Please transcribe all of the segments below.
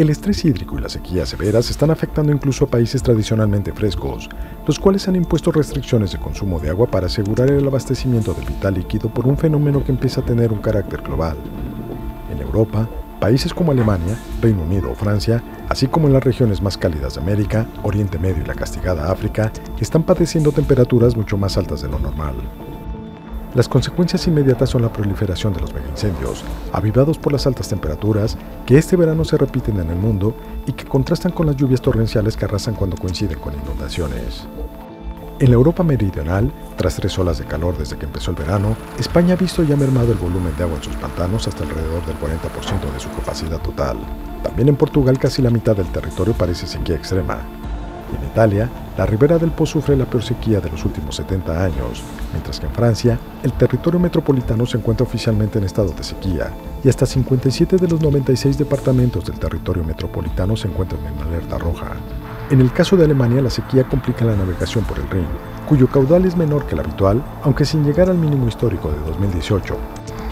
El estrés hídrico y las sequías severas están afectando incluso a países tradicionalmente frescos, los cuales han impuesto restricciones de consumo de agua para asegurar el abastecimiento del vital líquido por un fenómeno que empieza a tener un carácter global. En Europa, países como Alemania, Reino Unido o Francia, así como en las regiones más cálidas de América, Oriente Medio y la castigada África, están padeciendo temperaturas mucho más altas de lo normal. Las consecuencias inmediatas son la proliferación de los megaincendios, avivados por las altas temperaturas que este verano se repiten en el mundo y que contrastan con las lluvias torrenciales que arrasan cuando coinciden con inundaciones. En la Europa meridional, tras tres olas de calor desde que empezó el verano, España ha visto ya mermado el volumen de agua en sus pantanos hasta alrededor del 40% de su capacidad total. También en Portugal casi la mitad del territorio parece sequía extrema, en Italia, la ribera del Po sufre la peor sequía de los últimos 70 años, mientras que en Francia, el territorio metropolitano se encuentra oficialmente en estado de sequía, y hasta 57 de los 96 departamentos del territorio metropolitano se encuentran en alerta roja. En el caso de Alemania, la sequía complica la navegación por el Rin, cuyo caudal es menor que el habitual, aunque sin llegar al mínimo histórico de 2018,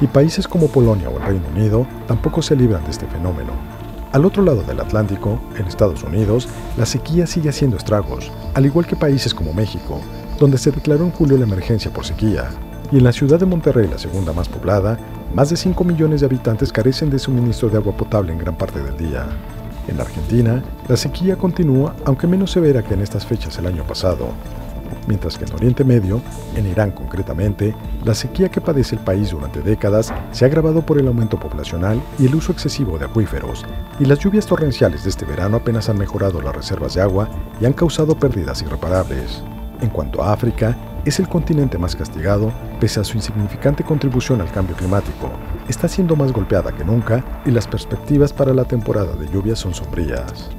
y países como Polonia o el Reino Unido tampoco se libran de este fenómeno. Al otro lado del Atlántico, en Estados Unidos, la sequía sigue haciendo estragos, al igual que países como México, donde se declaró en julio la emergencia por sequía. Y en la ciudad de Monterrey, la segunda más poblada, más de 5 millones de habitantes carecen de suministro de agua potable en gran parte del día. En Argentina, la sequía continúa, aunque menos severa que en estas fechas el año pasado, mientras que en Oriente Medio, en Irán concretamente, la sequía que padece el país durante décadas se ha agravado por el aumento poblacional y el uso excesivo de acuíferos, y las lluvias torrenciales de este verano apenas han mejorado las reservas de agua y han causado pérdidas irreparables. En cuanto a África, es el continente más castigado, pese a su insignificante contribución al cambio climático. Está siendo más golpeada que nunca y las perspectivas para la temporada de lluvias son sombrías.